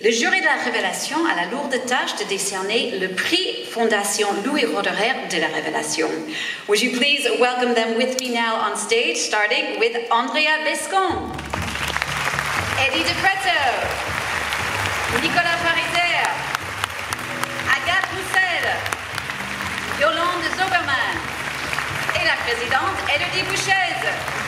Le jury de la Révélation a la lourde tâche de décerner le prix Fondation Louis Roederer de la Révélation. Would you please welcome them with me now on stage, starting with Andrea Bescon, Eddie De Pretto, Nicolas Pariser, Agathe Roussel, Yolande Zoberman et la présidente Elodie Bouchez.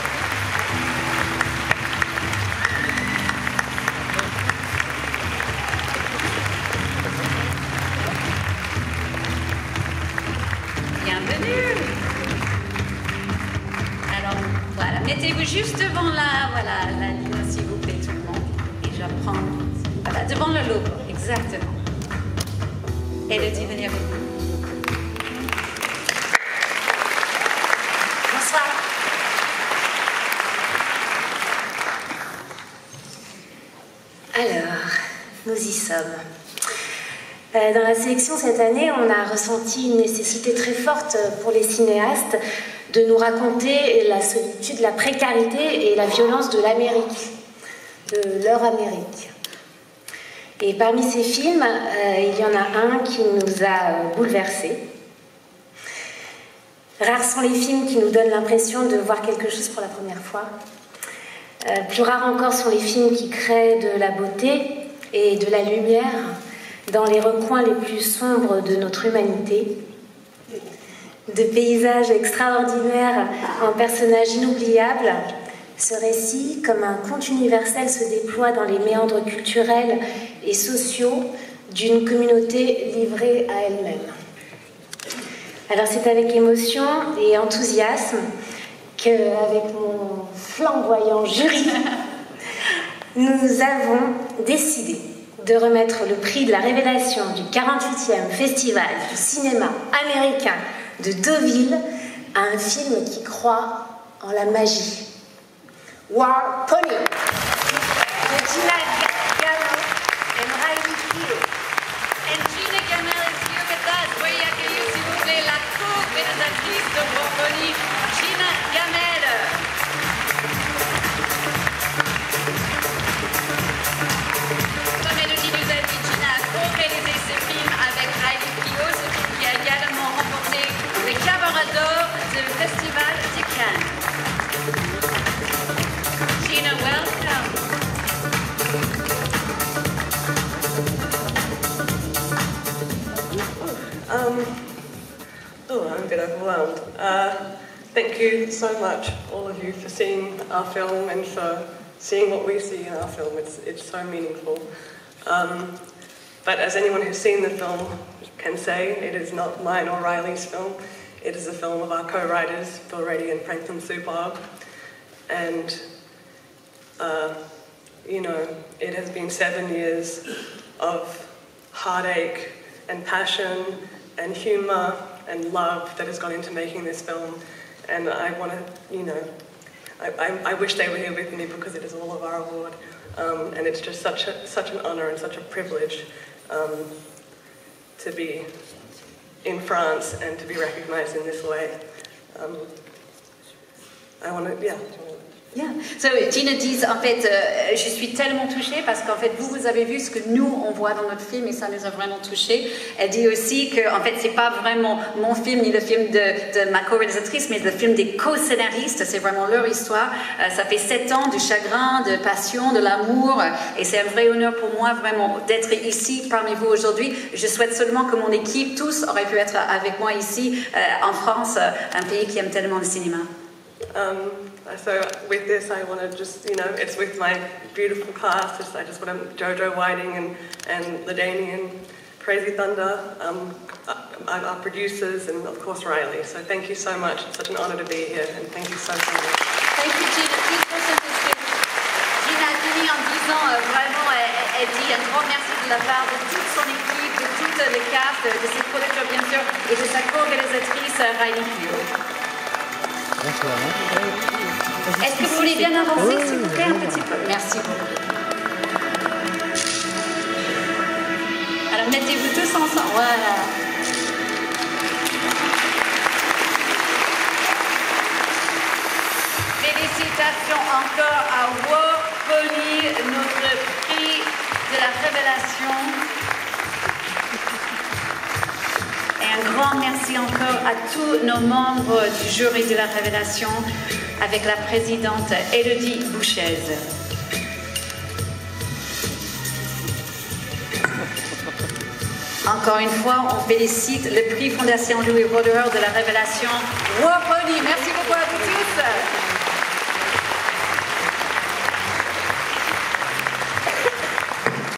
Mettez-vous juste devant la, voilà, la ligne s'il vous plaît tout le monde. Et j'apprends, voilà, devant le logo, exactement. Elodie, venez avec nous. Bonsoir. Alors, nous y sommes. Euh, Dans la sélection cette année, on a ressenti une nécessité très forte pour les cinéastes de nous raconter la solitude, la précarité et la violence de l'Amérique, de leur Amérique. Et parmi ces films, euh, il y en a un qui nous a euh, bouleversés. Rares sont les films qui nous donnent l'impression de voir quelque chose pour la première fois. Euh, plus rares encore sont les films qui créent de la beauté et de la lumière dans les recoins les plus sombres de notre humanité. De paysages extraordinaires en personnages inoubliables, ce récit, comme un conte universel, se déploie dans les méandres culturels et sociaux d'une communauté livrée à elle-même. Alors c'est avec émotion et enthousiasme qu'avec mon flamboyant jury, nous avons décidé de remettre le prix de la révélation du 48e Festival du cinéma américain de Deauville à un film qui croit en la magie. War Pony le Cabaret d'Or du Festival de Cannes. Gina, welcome. Um, oh, I'm a bit overwhelmed. Uh, thank you so much, all of you, for seeing our film and for seeing what we see in our film. It's, it's so meaningful. Um, but as anyone who's seen the film can say, it is not mine or Riley's film. It is a film of our co-writers, Bill Reddy and Franklin Subog. And uh, you know, it has been seven years of heartache and passion and humour and love that has gone into making this film. And I want to, you know, I, I, I wish they were here with me because it is all of our award. Um, and it's just such, a, such an honour and such a privilege um, to be in France and to be recognised in this way. Um, I want to, yeah. Yeah. So Gina dit en fait, euh, je suis tellement touchée parce qu'en fait vous vous avez vu ce que nous on voit dans notre film et ça nous a vraiment touchés. Elle dit aussi que en fait c'est pas vraiment mon film ni le film de, ma co-réalisatrice mais le film des co-scénaristes. C'est vraiment leur histoire. Euh, ça fait sept ans de chagrin, de passion, de l'amour et c'est un vrai honneur pour moi vraiment d'être ici parmi vous aujourd'hui. Je souhaite seulement que mon équipe tous aurait pu être avec moi ici euh, en France, un pays qui aime tellement le cinéma. Um, so with this, I want to just, you know, it's with my beautiful cast. It's, I just want to, Jojo Whiting and, and Ladani and Crazy Thunder, um, our, our producers, and of course Riley. So thank you so much. It's such an honour to be here, and thank you so, so much. Thank you, Gina. Please listen to. Gina a en disant euh, vraiment, elle, elle dit un grand merci de la part de toute son équipe, de toute le cast, de ses producteurs bien sûr, et de sa co-réalisatrice Riley Pugh. Est-ce que vous voulez bien avancer, s'il vous plaît, un petit peu? Merci beaucoup. Alors mettez-vous tous ensemble. Voilà. Félicitations encore à War Pony, notre prix de la révélation. Un grand merci encore à tous nos membres du jury de la Révélation avec la présidente Elodie Bouchez. Encore une fois, on félicite le prix Fondation Louis Roderer de la Révélation. Merci beaucoup à tous.